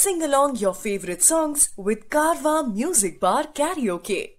Sing along your favorite songs with Carva Music Bar Karaoke.